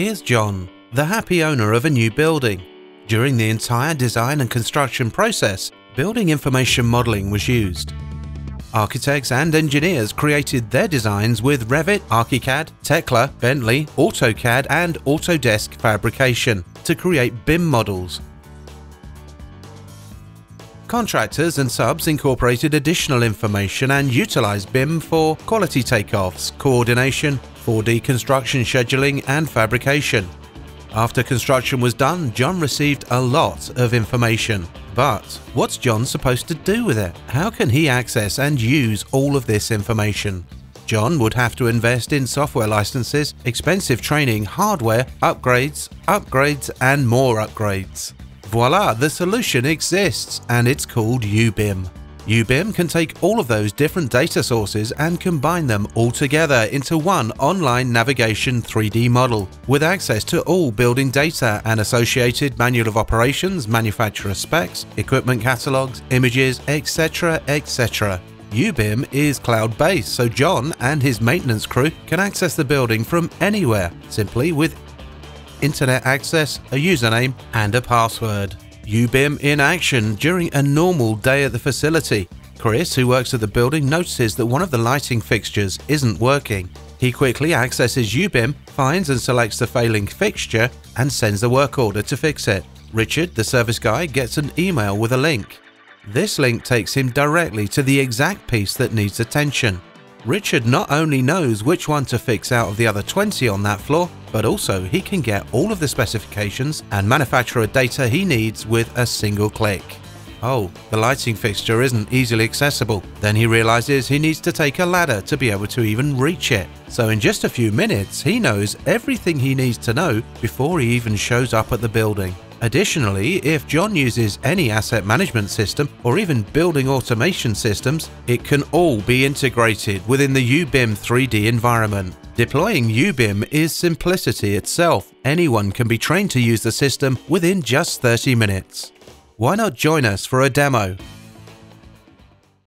Here's John, the happy owner of a new building. During the entire design and construction process, building information modelling was used. Architects and engineers created their designs with Revit, ArchiCAD, Tekla, Bentley, AutoCAD and Autodesk Fabrication to create BIM models. Contractors and subs incorporated additional information and utilized BIM for quantity takeoffs, coordination, 4D construction scheduling and fabrication. After construction was done, John received a lot of information. But what's John supposed to do with it? How can he access and use all of this information? John would have to invest in software licenses, expensive training, hardware, upgrades, upgrades, and more upgrades. Voila, the solution exists, and it's called YouBIM. YouBIM can take all of those different data sources and combine them all together into one online navigation 3D model with access to all building data and associated manual of operations, manufacturer specs, equipment catalogs, images, etc. etc. YouBIM is cloud-based, so John and his maintenance crew can access the building from anywhere, simply with internet access, a username and a password. YouBIM in action during a normal day at the facility. Chris, who works at the building, notices that one of the lighting fixtures isn't working. He quickly accesses YouBIM, finds and selects the failing fixture, and sends the work order to fix it. Richard, the service guy, gets an email with a link. This link takes him directly to the exact piece that needs attention. Richard not only knows which one to fix out of the other 20 on that floor, but also he can get all of the specifications and manufacturer data he needs with a single click. Oh, the lighting fixture isn't easily accessible. Then he realizes he needs to take a ladder to be able to even reach it. So in just a few minutes, he knows everything he needs to know before he even shows up at the building. Additionally, if John uses any asset management system or even building automation systems, it can all be integrated within the YouBIM 3D environment. Deploying YouBIM is simplicity itself. Anyone can be trained to use the system within just 30 minutes. Why not join us for a demo?